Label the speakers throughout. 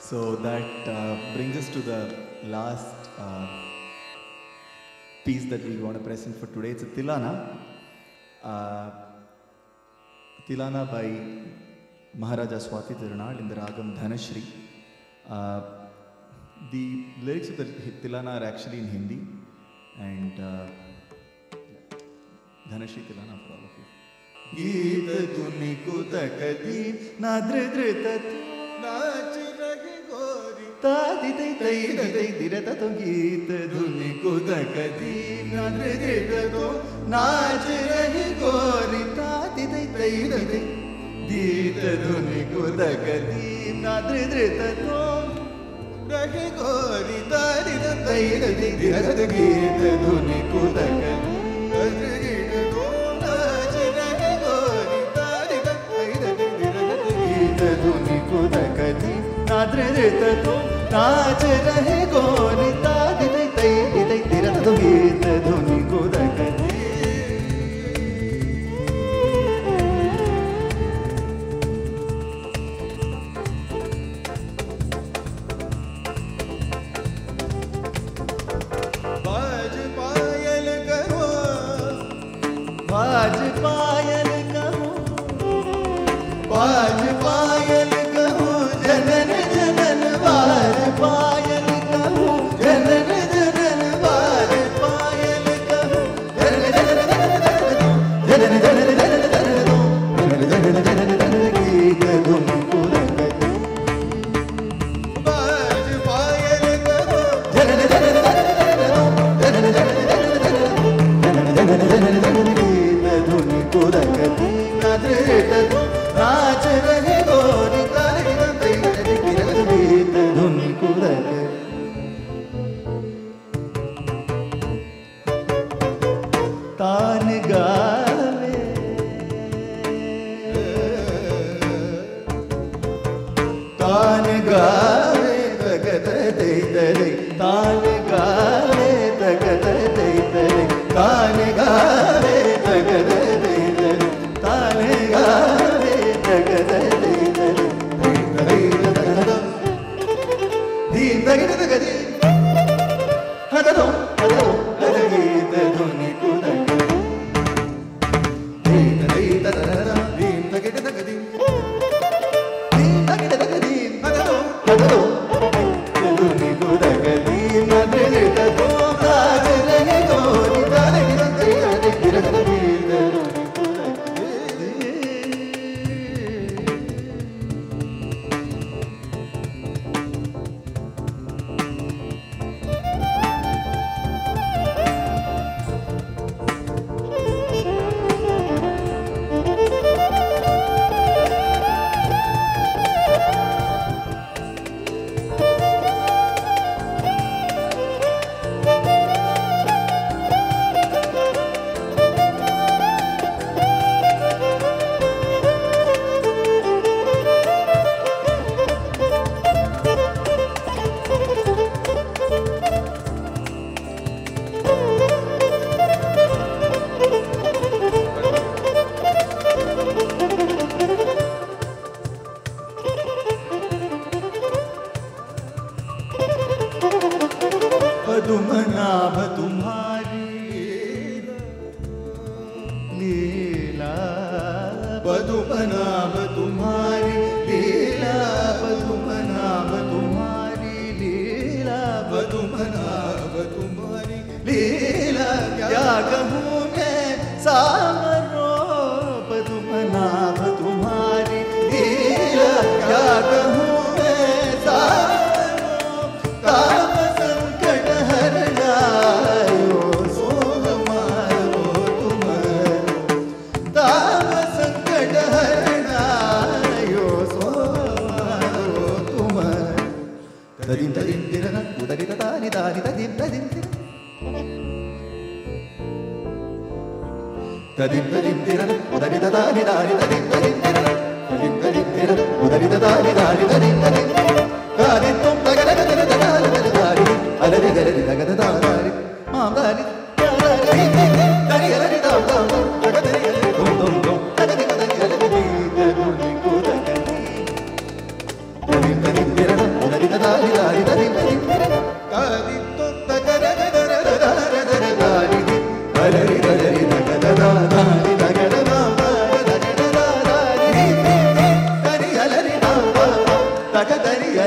Speaker 1: So that uh, brings us to the last uh, piece that we want to present for today. It's a Tilana. Uh, Tilana by Maharaja Swati Tirunal in the Ragam Dhanashri. Uh, the lyrics of the Tilana are actually in Hindi and uh, Dhanashri Tilana for all of you. गीत धुनि कुतकदी नादृदृत नाच गीत धुन कुदक दीना दो नाच रही गोरी ताति दै तै दै गीत धुन कुदक दीना दृत दो रही गोरी तारि तै दै धीरत गीत धुन कुदक दीना दो नाच रही गोरी तारि तै गीत धुन कुदक दीना ನಾದ್ರೆತ ನಾಚ ರಹೆ ಗೋರಿ ತಾದಿದೈ ತೈ ದಿದೈ ತಿರದ ಗೀತ ಧ್ವನಿ ಗುದಗತಿ आज पायल कहो आज Tan gaare tagat dey dey, tan gaare tagat dey dey, tan gaare. तुम्हारी लीला पदुमनाभ तुम्हारी लीला पदुमनाभ तुम्हारी लीला पदुमनाभ तुम्हारी लीला क्या कहूँ मैं? सामरो മാതാരി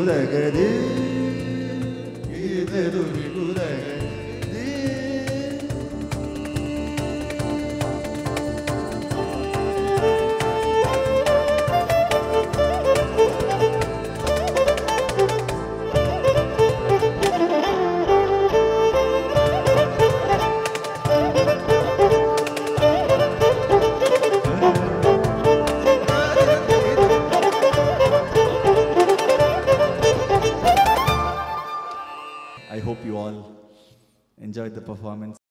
Speaker 1: விழுதகது இது துணி குதகது enjoyed the performance.